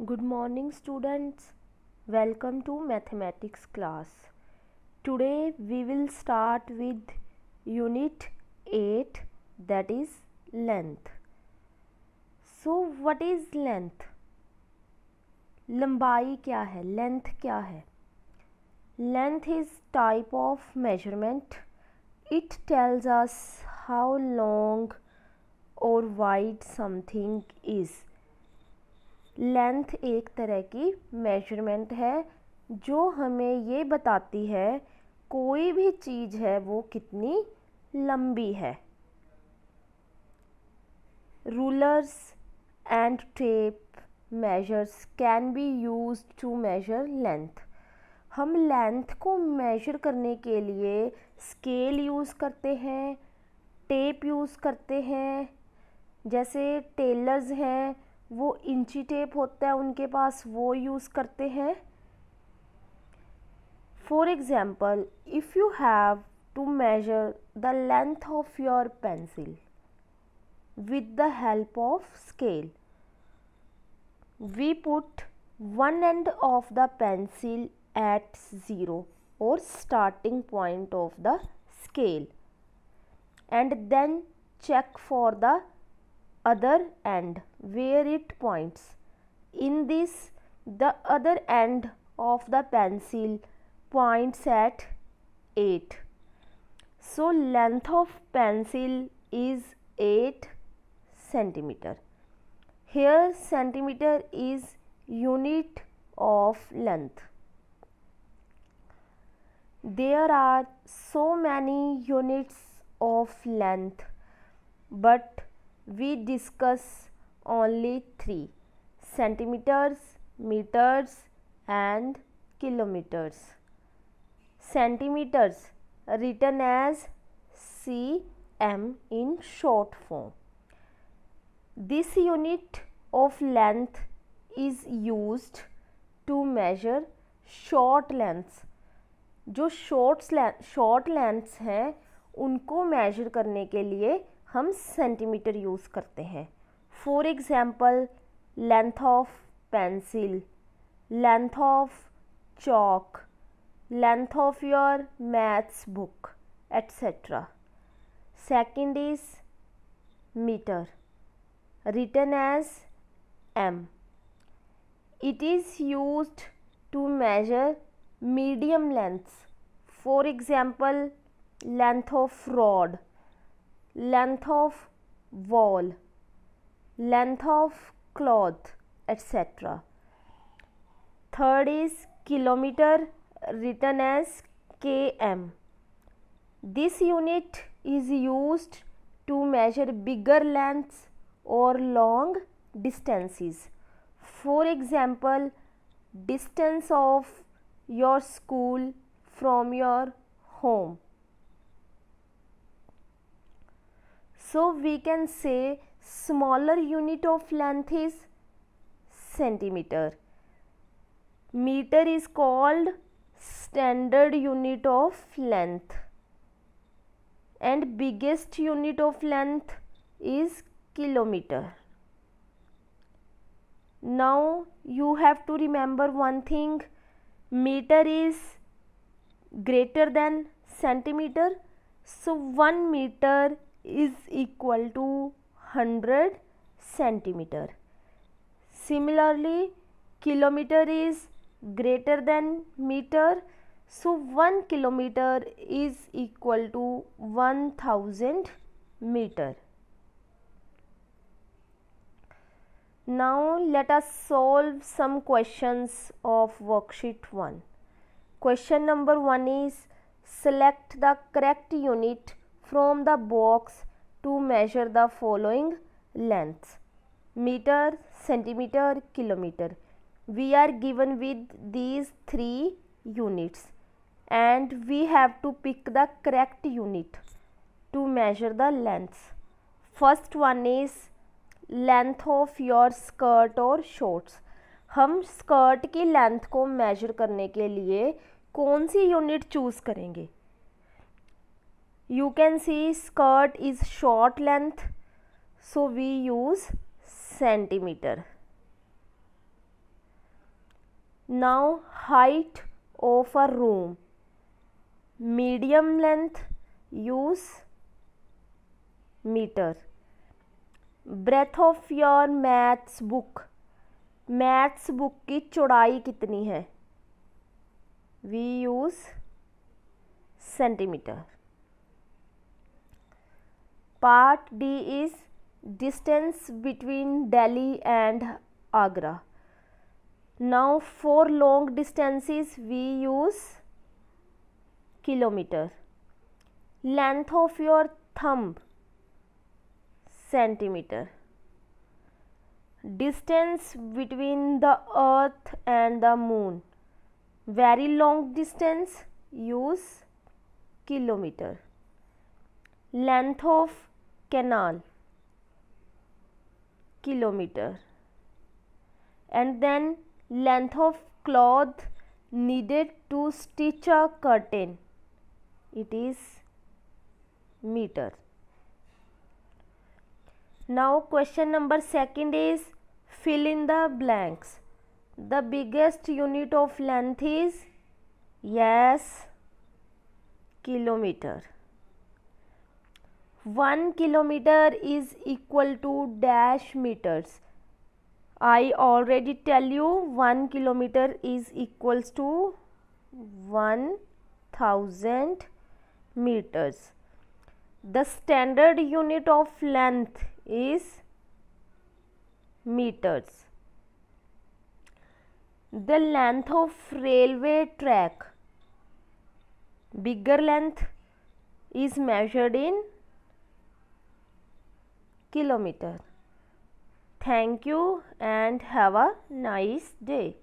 Good morning students welcome to mathematics class today we will start with unit eight that is length so what is length लंबाई क्या है? Length क्या है? Length is type of measurement it tells us how long और wide something is length एक तरह की measurement है, जो हमें ये बताती है कोई भी चीज़ है वो कितनी लंबी है। Rulers and tape measures can be used to measure length हम लेंथ को मेजर करने के लिए स्केल यूज़ करते हैं टेप यूज़ करते हैं। जैसे टेलर्स हैं वो इंची टेप होता है उनके पास, वो यूज़ करते हैं। For example if you have to measure the length of your pencil with the help of scale we put one end of the pencil at zero और starting point of the scale and then check for the other end where it points. In this, the other end of the pencil points at 8. So, length of pencil is 8 centimeter. Here, centimeter is unit of length. There are so many units of length, but we discuss only three centimetres metres and kilometres centimetres written as C M in short form this unit of length is use to measure short lengths जो shorts short lengths हैं, उनको major करने के लिए हम centimetre use करते हैं। For example length of pencil length of chalk length of your maths book etcetera second is metre written as M it is used to measure medium lengths for example length of frock length of wall, length of cloth, etc. Third is kilometer written as km. This unit is used to measure bigger lengths or long distances. For example, distance of your school from your home. So we can say smaller unit of length is centimeter. Meter is called standard unit of length and biggest unit of length is kilometer. Now you have to remember one thing meter is greater than centimeter so 1 meter is equal to 100 centimeter. Similarly, kilometer is greater than meter. So, 1 kilometer is equal to 1000 meter. Now, let us solve some questions of worksheet 1. Question number 1 is select the correct unit from the box to measure the following lengths meter centimeter kilometer we are given with these three units and we have to pick the correct unit to measure the lengths first one is length of your skirt or shorts हम skirt की length को measure करने के लिए कौन सी unit choose करेंगे you can see skirt is short length so we use centimeter now height of a room medium length use meter breadth of your maths book maths book की चौड़ाई कितनी है we use centimetre Part D is distance between Delhi and Agra. Now for long distances we use kilometer. Length of your thumb centimeter. Distance between the earth and the moon. Very long distance use kilometer. Length of canal kilometer. And then length of cloth needed to stitch a curtain. It is meter. Now question number second is fill in the blanks. The biggest unit of length is yes kilometer 1 kilometer is equal to dash meters I already tell you 1 kilometer is equals to 1000 meters. The standard unit of length is meters. The length of railway track bigger length is measured in kilometer. Thank you and have a nice day.